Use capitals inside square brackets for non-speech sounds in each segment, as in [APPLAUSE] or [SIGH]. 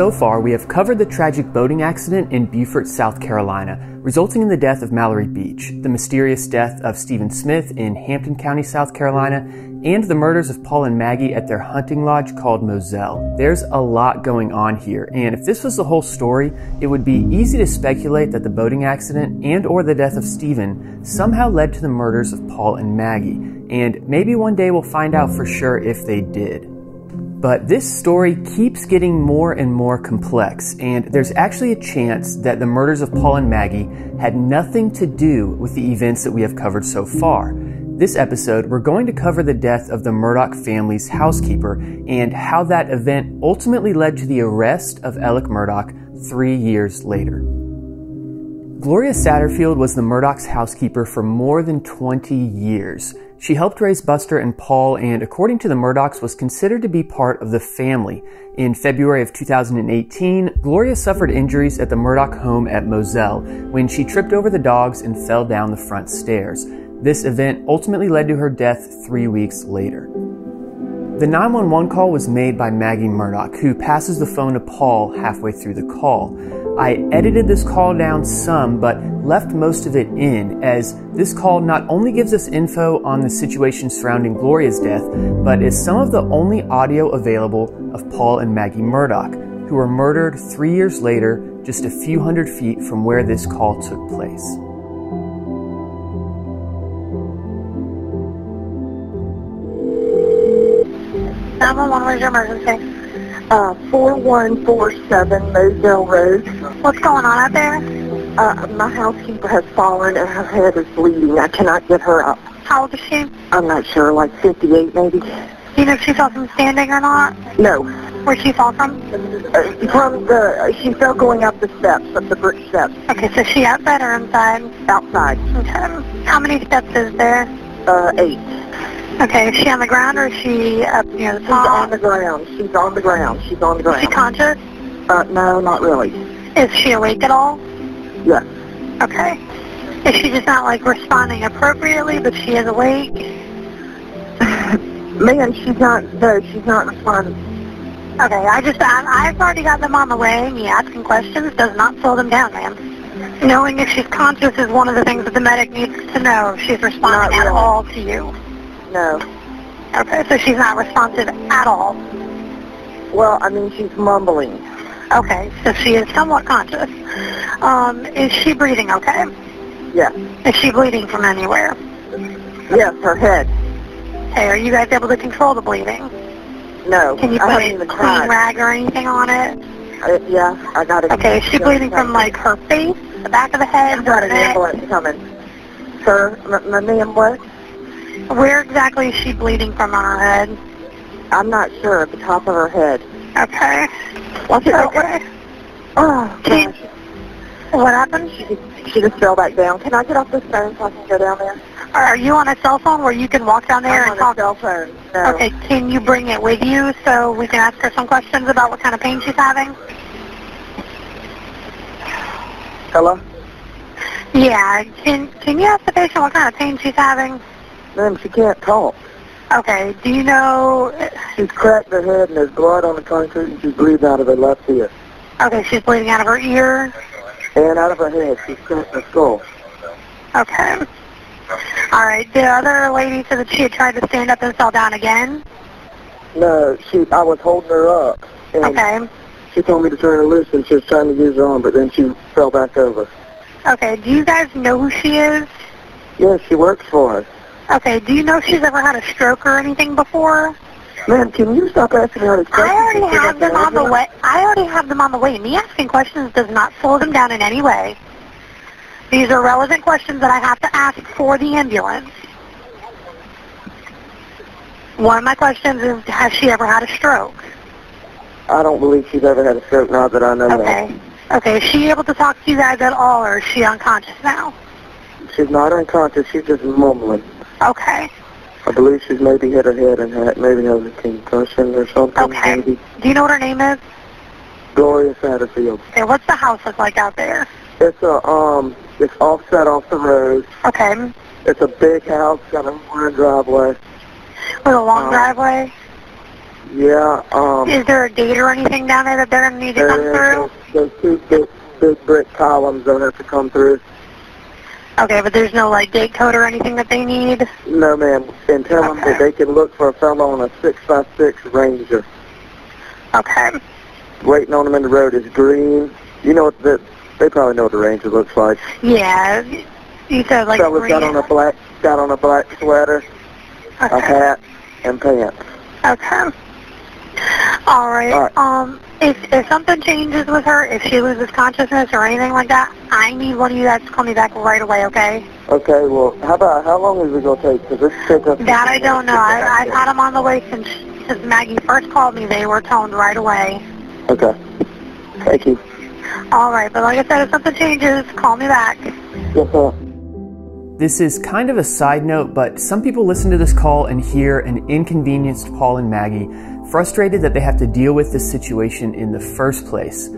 So far, we have covered the tragic boating accident in Beaufort, South Carolina, resulting in the death of Mallory Beach, the mysterious death of Stephen Smith in Hampton County, South Carolina, and the murders of Paul and Maggie at their hunting lodge called Moselle. There's a lot going on here, and if this was the whole story, it would be easy to speculate that the boating accident and or the death of Stephen somehow led to the murders of Paul and Maggie, and maybe one day we'll find out for sure if they did. But this story keeps getting more and more complex, and there's actually a chance that the murders of Paul and Maggie had nothing to do with the events that we have covered so far. This episode, we're going to cover the death of the Murdaugh family's housekeeper and how that event ultimately led to the arrest of Alec Murdaugh three years later. Gloria Satterfield was the Murdaugh's housekeeper for more than 20 years. She helped raise Buster and Paul and, according to the Murdaughs, was considered to be part of the family. In February of 2018, Gloria suffered injuries at the Murdaugh home at Moselle when she tripped over the dogs and fell down the front stairs. This event ultimately led to her death three weeks later. The 911 call was made by Maggie Murdaugh, who passes the phone to Paul halfway through the call. I edited this call down some, but left most of it in, as this call not only gives us info on the situation surrounding Gloria's death, but is some of the only audio available of Paul and Maggie Murdaugh, who were murdered three years later, just a few hundred feet from where this call took place. 911, where's your emergency? Uh, 4147 Moselle Road. What's going on out there? Uh, my housekeeper has fallen and her head is bleeding. I cannot get her up. How old is she? I'm not sure, like 58 maybe. Do you know if she fell from standing or not? No. Where'd she fall from? Uh, from the, she fell going up the steps, up the brick steps, Okay, so she outside or inside? outside. Okay. How many steps is there? Uh, eight. Okay, is she on the ground or is she up near the top? She's on the ground. She's on the ground. She's on the Is she ground. conscious? Uh, no, not really. Is she awake at all? Yes. Okay. Is she just not like responding appropriately, but she is awake? [SIGHS] Man, she's not, no, she's not responding. Okay, I just, I, I've already got them on the way. Me asking questions does not slow them down, ma'am. Knowing if she's conscious is one of the things that the medic needs to know if she's responding Not at all to you. No. Okay, so she's not responsive at all. Well, I mean, she's mumbling. Okay, so she is somewhat conscious. Um, is she breathing okay? Yes. Is she bleeding from anywhere? Yes, her head. Hey, are you guys able to control the bleeding? No. Can you put a clean rag or anything on it? Uh, yeah, I got it. Okay, is she bleeding from like her face, the back of the head, I've got an ambulance coming. Sir, m- my name what? Where exactly is she bleeding from on her head? I'm not sure. At the top of her head. Okay. What's it? Okay. Oh, gosh. What happened? She just, she just fell back down. Can I get off this phone so I can go down there? Are you on a cell phone where you can walk down there I'm and on a talk? cell phone. No. Okay, can you bring it with you so we can ask her some questions about what kind of pain she's having? Hello? Yeah, can can you ask the patient what kind of pain she's having? Ma'am, she can't talk. Okay, do you know, She's cracked her head and there's blood on the concrete and she's bleeding out of her left ear. okay, she's bleeding out of her ear? And out of her head. She's cracked her skull. Okay. All right, the other lady said that she had tried to stand up and fell down again? No, she. I was holding her up. And Okay. she told me to turn her loose and she was trying to use her arm, but then she fell back over. Okay, do you guys know who she is? Yes, she works for us. Okay, do you know if she's ever had a stroke or anything before? Ma'am, can you stop asking her these I already have them on the way. I already have them on the way. Me asking questions does not slow them down in any way. These are relevant questions that I have to ask for the ambulance. One of my questions is, has she ever had a stroke? I don't believe she's ever had a stroke, not that I know Okay. Okay, is she able to talk to you guys at all, or is she unconscious now? She's not unconscious. She's just mumbling. Okay. I believe she's maybe hit her head and had maybe has a concussion or something. Okay. Maybe. Do you know what her name is? Gloria Satterfield. Okay, what's the house look like out there? It's a um. It's offset off the road. Okay. It's a big house, got a wide driveway. With a long Um, driveway? Yeah, um, Is there a gate or anything down there that they're going to need to come through? there's two big, big brick columns that have to come through. Okay, but there's no like date code or anything that they need? No, ma'am. And tell them that they can look for a fellow on a 656 Ranger. Okay. Waiting on them in the road is green. You know what the, they probably know what the Ranger looks like. Yeah. You said like Fella's got green. on a black, got on a black sweater, a hat, and pants. Okay. All right. All right. Um, if if something changes with her, if she loses consciousness or anything like that, I need one of you guys to call me back right away. Okay? Okay, well, how about, how long is it going to take? Because this take us... That I don't know. I, I've had them on the way since since Maggie first called me. They were toned right away. Okay. Thank you. All right. But like I said, if something changes, call me back. Yes, sir. This is kind of a side note, but some people listen to this call and hear an inconvenienced Paul and Maggie, frustrated that they have to deal with this situation in the first place.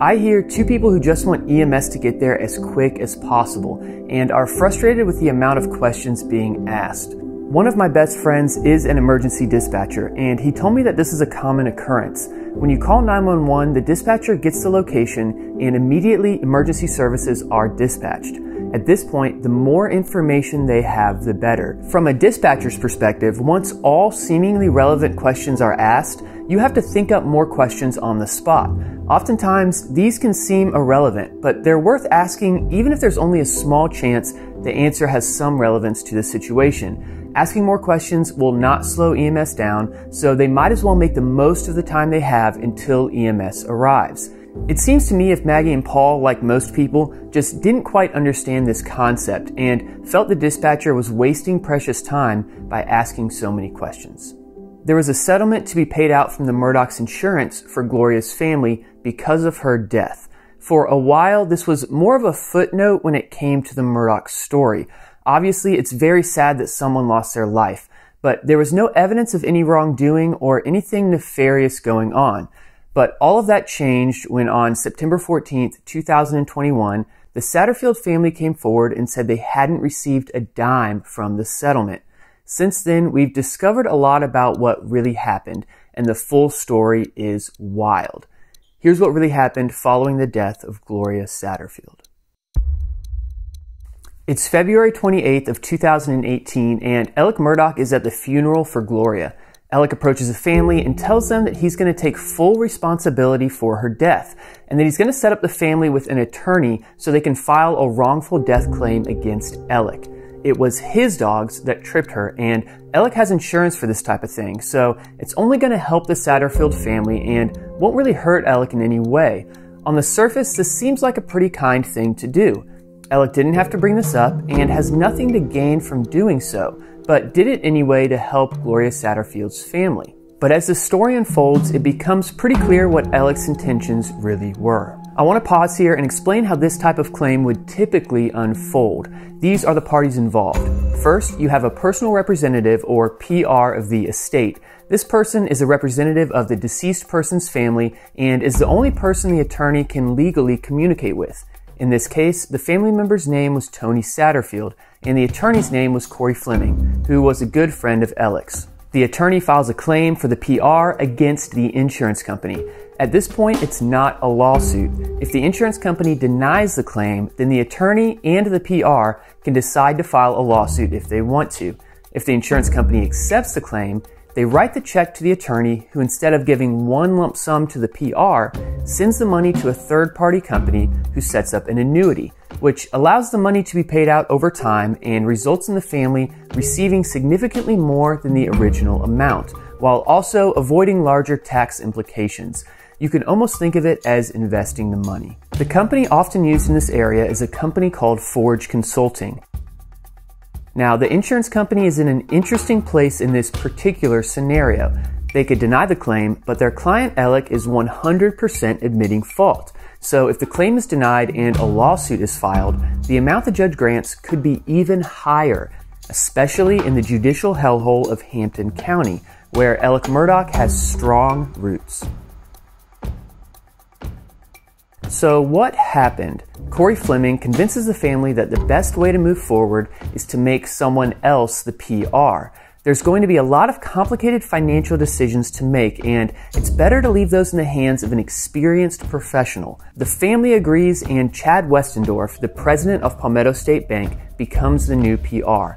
I hear two people who just want EMS to get there as quick as possible and are frustrated with the amount of questions being asked. One of my best friends is an emergency dispatcher, and he told me that this is a common occurrence. When you call 911, the dispatcher gets the location and immediately emergency services are dispatched. At this point, the more information they have, the better. From a dispatcher's perspective, once all seemingly relevant questions are asked, you have to think up more questions on the spot. Oftentimes, these can seem irrelevant, but they're worth asking even if there's only a small chance the answer has some relevance to the situation. Asking more questions will not slow EMS down, so they might as well make the most of the time they have until EMS arrives. It seems to me if Maggie and Paul, like most people, just didn't quite understand this concept and felt the dispatcher was wasting precious time by asking so many questions. There was a settlement to be paid out from the Murdaugh's insurance for Gloria's family because of her death. For a while, this was more of a footnote when it came to the Murdaugh story. Obviously, it's very sad that someone lost their life, but there was no evidence of any wrongdoing or anything nefarious going on. But all of that changed when on September 14th, 2021, the Satterfield family came forward and said they hadn't received a dime from the settlement. Since then, we've discovered a lot about what really happened, and the full story is wild. Here's what really happened following the death of Gloria Satterfield. It's February 28th of 2018, and Alec Murdaugh is at the funeral for Gloria. Alec approaches the family and tells them that he's going to take full responsibility for her death, and that he's going to set up the family with an attorney so they can file a wrongful death claim against Alec. It was his dogs that tripped her, and Alec has insurance for this type of thing, so it's only going to help the Satterfield family and won't really hurt Alec in any way. On the surface, this seems like a pretty kind thing to do. Alec didn't have to bring this up and has nothing to gain from doing so, but did it anyway to help Gloria Satterfield's family. But as the story unfolds, it becomes pretty clear what Alec's intentions really were. I want to pause here and explain how this type of claim would typically unfold. These are the parties involved. First, you have a personal representative or PR of the estate. This person is a representative of the deceased person's family and is the only person the attorney can legally communicate with. In this case, the family member's name was Tony Satterfield, and the attorney's name was Corey Fleming, who was a good friend of Alec's. The attorney files a claim for the PR against the insurance company. At this point, it's not a lawsuit. If the insurance company denies the claim, then the attorney and the PR can decide to file a lawsuit if they want to. If the insurance company accepts the claim, they write the check to the attorney, who instead of giving one lump sum to the PR, sends the money to a third party company who sets up an annuity, which allows the money to be paid out over time and results in the family receiving significantly more than the original amount, while also avoiding larger tax implications. You can almost think of it as investing the money. The company often used in this area is a company called Forge Consulting. Now, the insurance company is in an interesting place in this particular scenario. They could deny the claim, but their client Alec is 100% admitting fault. So if the claim is denied and a lawsuit is filed, the amount the judge grants could be even higher, especially in the judicial hellhole of Hampton County, where Alec Murdaugh has strong roots. So, what happened? Corey Fleming convinces the family that the best way to move forward is to make someone else the PR. There's going to be a lot of complicated financial decisions to make, and it's better to leave those in the hands of an experienced professional. The family agrees, and Chad Westendorf, the president of Palmetto State Bank, becomes the new PR.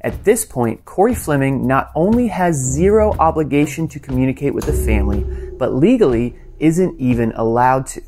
At this point, Corey Fleming not only has zero obligation to communicate with the family, but legally isn't even allowed to.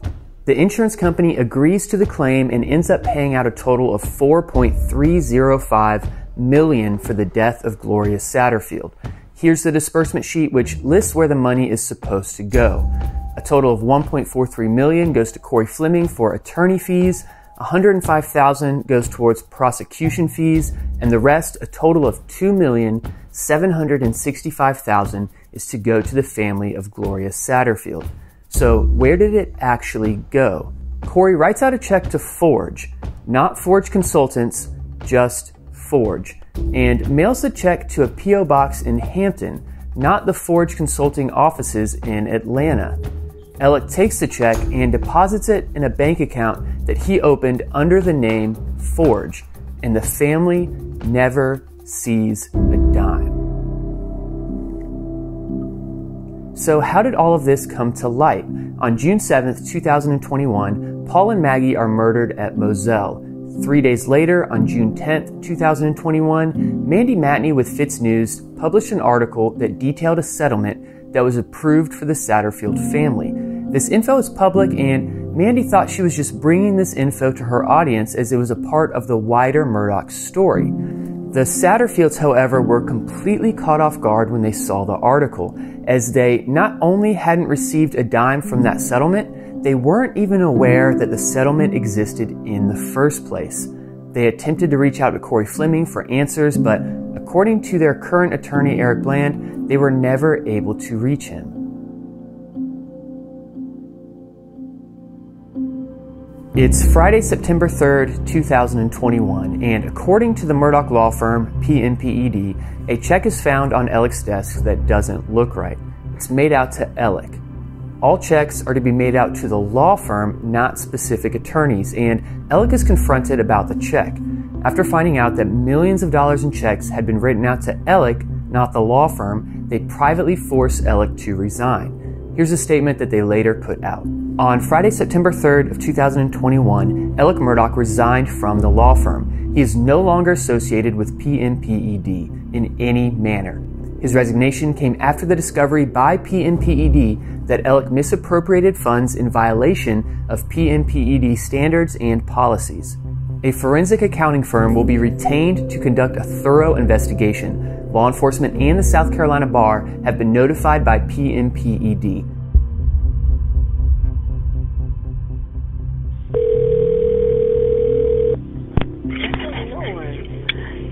The insurance company agrees to the claim and ends up paying out a total of 4.305 million for the death of Gloria Satterfield. Here's the disbursement sheet which lists where the money is supposed to go. A total of 1.43 million goes to Corey Fleming for attorney fees, 105,000 goes towards prosecution fees, and the rest, a total of 2,765,000 is to go to the family of Gloria Satterfield. So where did it actually go? Corey writes out a check to Forge, not Forge Consultants, just Forge, and mails the check to a P.O. box in Hampton, not the Forge Consulting offices in Atlanta. Alec takes the check and deposits it in a bank account that he opened under the name Forge, and the family never sees a dime. So, how did all of this come to light? On June 7th, 2021, Paul and Maggie are murdered at Moselle. Three days later, on June 10, 2021, Mandy Matney with FITSNews published an article that detailed a settlement that was approved for the Satterfield family. This info is public, and Mandy thought she was just bringing this info to her audience as it was a part of the wider Murdaugh story. The Satterfields, however, were completely caught off guard when they saw the article, as they not only hadn't received a dime from that settlement, they weren't even aware that the settlement existed in the first place. They attempted to reach out to Corey Fleming for answers, but according to their current attorney, Eric Bland, they were never able to reach him. It's Friday, September 3rd, 2021, and according to the Murdaugh law firm, PMPED, a check is found on Ellick's desk that doesn't look right. It's made out to Ellick. All checks are to be made out to the law firm, not specific attorneys, and Ellick is confronted about the check. After finding out that millions of dollars in checks had been written out to Ellick, not the law firm, they privately force Ellick to resign. Here's a statement that they later put out. On Friday, September 3rd of 2021, Alec Murdaugh resigned from the law firm. He is no longer associated with PMPED in any manner. His resignation came after the discovery by PMPED that Alec misappropriated funds in violation of PMPED standards and policies. A forensic accounting firm will be retained to conduct a thorough investigation Law enforcement and the South Carolina Bar have been notified by PMPED.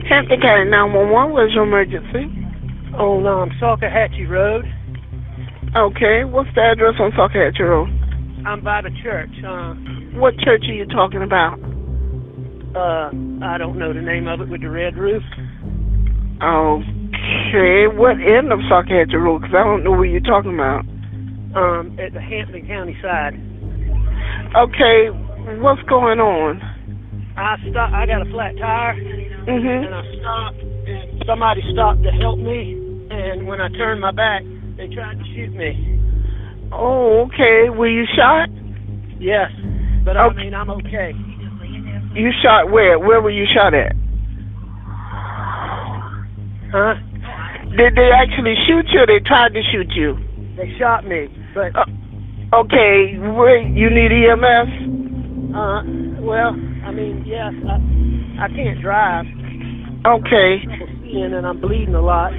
Hampton County 911, what's your emergency? On um, Salkehatchie Road. Okay, what's the address on Salkehatchie Road? I'm by the church. Uh, what church are you talking about? Uh, I don't know the name of it with the red roof. Okay, what end of Salkehatchie Road? Because I don't know what you're talking about. Um, at the Hampton County side. Okay, what's going on? I stop. I got a flat tire, Mm-hmm. and I stopped, and somebody stopped to help me. And when I turned my back, they tried to shoot me. Oh, okay. Were you shot? Yes, but I mean I'm okay. You shot where? Where were you shot at? Huh? Did they actually shoot you or they tried to shoot you? They shot me, but Uh, okay, wait. you need EMS? uh, well, I mean, yes, I I can't drive. Okay. Seeing, and I'm bleeding a lot.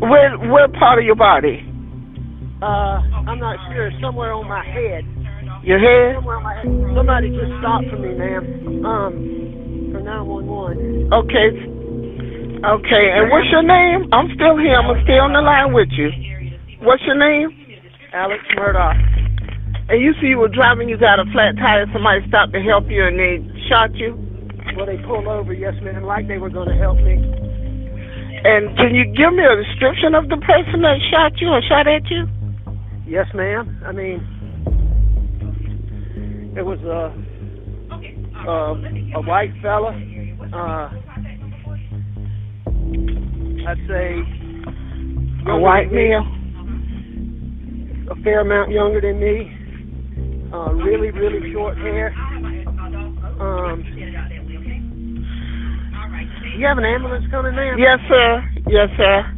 Where where part of your body? Uh, I'm not sure. Somewhere on my head. Your head? Somewhere on my head. Somebody just stopped for me, ma'am. Um, for 911. Okay. Okay, and what's your name? I'm still here. I'm gonna stay on the line with you. What's your name? Alex Murdaugh. And you see you were driving, you got a flat tire, somebody stopped to help you and they shot you? Well, they pulled over, yes, ma'am, like they were going to help me. And can you give me a description of the person that shot you or shot at you? Yes, ma'am. I mean, it was a a, a white fella. Uh, I'd say A white male? a fair amount younger than me. Uh, really, really short hair. Um, you have an ambulance coming, ma'am? Yes, sir. Yes, sir.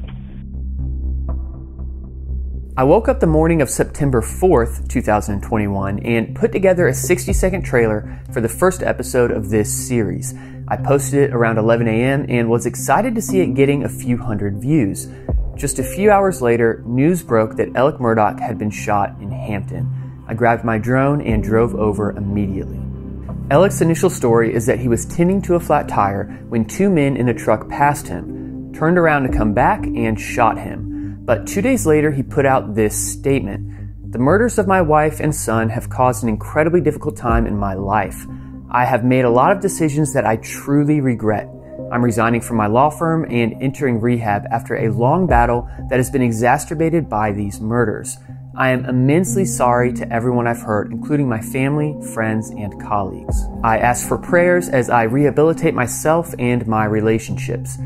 I woke up the morning of September 4th, 2021, and put together a 60 second trailer for the first episode of this series. I posted it around 11 a.m. and was excited to see it getting a few hundred views. Just a few hours later, news broke that Alec Murdaugh had been shot in Hampton. I grabbed my drone and drove over immediately. Alec's initial story is that he was tending to a flat tire when two men in a truck passed him, turned around to come back, and shot him. But two days later, he put out this statement The murders of my wife and son have caused an incredibly difficult time in my life. I have made a lot of decisions that I truly regret. I'm resigning from my law firm and entering rehab after a long battle that has been exacerbated by these murders. I am immensely sorry to everyone I've hurt, including my family, friends, and colleagues. I ask for prayers as I rehabilitate myself and my relationships.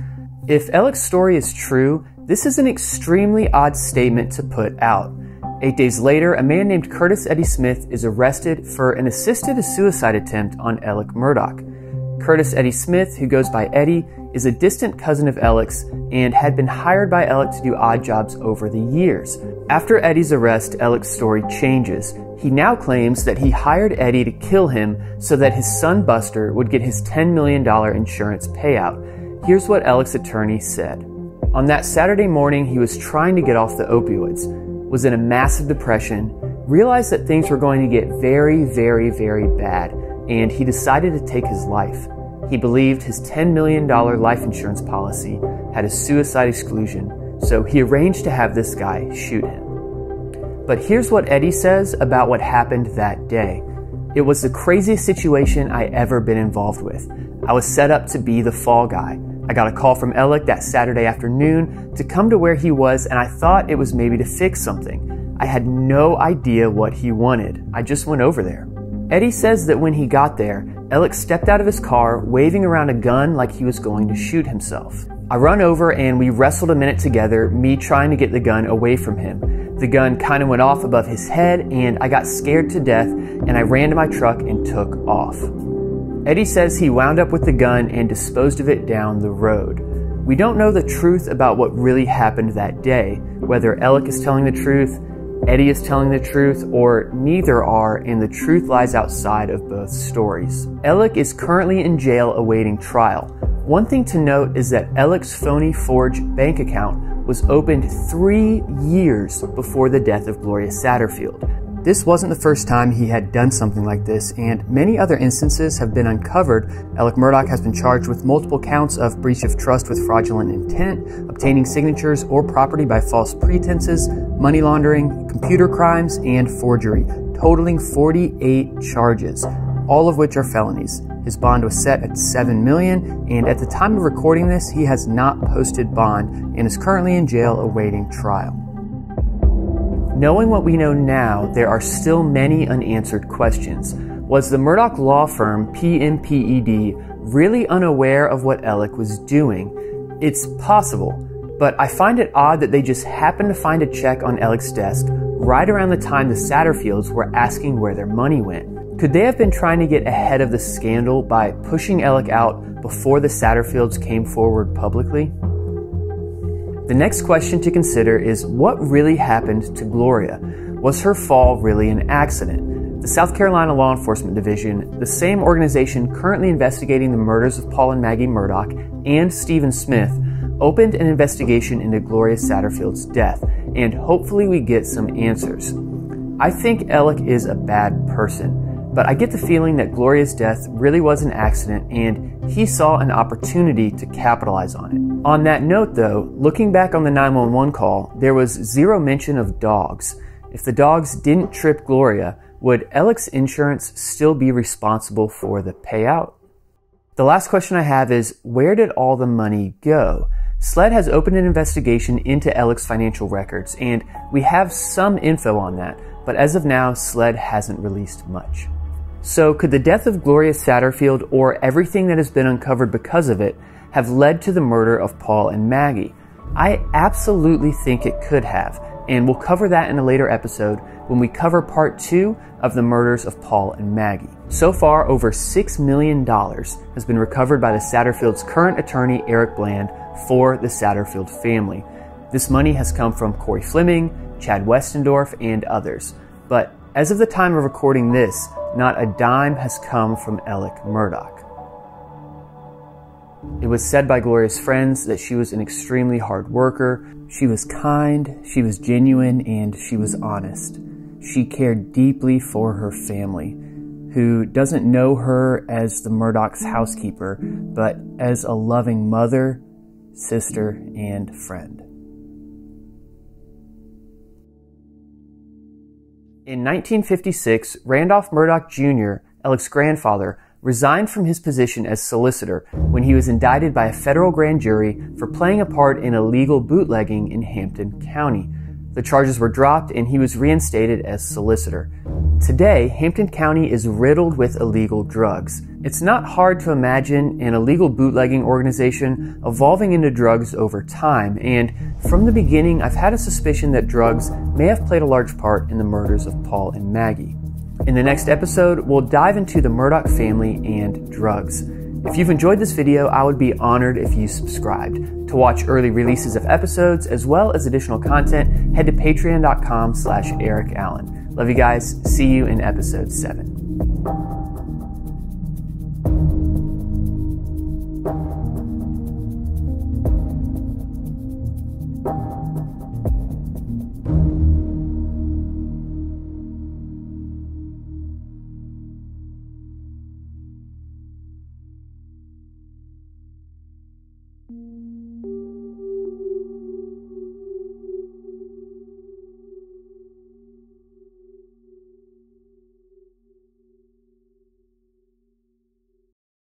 If Alec's story is true, this is an extremely odd statement to put out. Eight days later, a man named Curtis Eddie Smith is arrested for an assisted suicide attempt on Alec Murdaugh. Curtis Eddie Smith, who goes by Eddie, is a distant cousin of Alec's and had been hired by Alec to do odd jobs over the years. After Eddie's arrest, Alec's story changes. He now claims that he hired Eddie to kill him so that his son Buster would get his $10 million insurance payout. Here's what Alec's attorney said. On that Saturday morning, he was trying to get off the opioids, was in a massive depression, realized that things were going to get very, very, very bad, and he decided to take his life. He believed his $10 million life insurance policy had a suicide exclusion, so he arranged to have this guy shoot him. But here's what Eddie says about what happened that day. It was the craziest situation I ever been involved with. I was set up to be the fall guy. I got a call from Alec that Saturday afternoon to come to where he was, and I thought it was maybe to fix something. I had no idea what he wanted. I just went over there. Eddie says that when he got there, Alec stepped out of his car, waving around a gun like he was going to shoot himself. I run over and we wrestled a minute together, me trying to get the gun away from him. The gun kind of went off above his head, and I got scared to death, and I ran to my truck and took off. Eddie says he wound up with the gun and disposed of it down the road. We don't know the truth about what really happened that day, whether Alec is telling the truth, Eddie is telling the truth, or neither are, and the truth lies outside of both stories. Alec is currently in jail awaiting trial. One thing to note is that Alec's phony forged bank account was opened three years before the death of Gloria Satterfield. This wasn't the first time he had done something like this, and many other instances have been uncovered. Alec Murdaugh has been charged with multiple counts of breach of trust with fraudulent intent, obtaining signatures or property by false pretenses, money laundering, computer crimes, and forgery, totaling 48 charges, all of which are felonies. His bond was set at 7 million, and at the time of recording this, he has not posted bond and is currently in jail awaiting trial. Knowing what we know now, there are still many unanswered questions. Was the Murdaugh law firm, PMPED, really unaware of what Alec was doing? It's possible, but I find it odd that they just happened to find a check on Alec's desk right around the time the Satterfields were asking where their money went. Could they have been trying to get ahead of the scandal by pushing Alec out before the Satterfields came forward publicly? The next question to consider is what really happened to Gloria? Was her fall really an accident? The South Carolina Law Enforcement Division, the same organization currently investigating the murders of Paul and Maggie Murdaugh and Stephen Smith, opened an investigation into Gloria Satterfield's death, and hopefully we get some answers. I think Alec is a bad person but I get the feeling that Gloria's death really was an accident and he saw an opportunity to capitalize on it. On that note, though, looking back on the 911 call, there was zero mention of dogs. If the dogs didn't trip Gloria, would Alec's insurance still be responsible for the payout? The last question I have is where did all the money go? SLED has opened an investigation into Alec's financial records, and we have some info on that, but as of now, SLED hasn't released much. So, could the death of Gloria Satterfield or everything that has been uncovered because of it have led to the murder of Paul and Maggie? I absolutely think it could have, and we'll cover that in a later episode when we cover part two of the murders of Paul and Maggie. So far, over $6 million has been recovered by the Satterfield's current attorney, Eric Bland, for the Satterfield family. This money has come from Corey Fleming, Chad Westendorf, and others. But as of the time of recording this, not a dime has come from Alec Murdaugh. It was said by Gloria's friends that she was an extremely hard worker. She was kind, she was genuine, and she was honest. She cared deeply for her family, who doesn't know her as the Murdaugh's housekeeper, but as a loving mother, sister, and friend. In 1956, Randolph Murdaugh Jr., Alec's grandfather, resigned from his position as solicitor when he was indicted by a federal grand jury for playing a part in illegal bootlegging in Hampton County. The charges were dropped and he was reinstated as solicitor. Today, Hampton County is riddled with illegal drugs. It's not hard to imagine an illegal bootlegging organization evolving into drugs over time, and from the beginning, I've had a suspicion that drugs may have played a large part in the murders of Paul and Maggie. In the next episode, we'll dive into the Murdaugh family and drugs. If you've enjoyed this video, I would be honored if you subscribed. To watch early releases of episodes as well as additional content, head to patreon.com slash Eric Alan. Love you guys. See you in episode 7.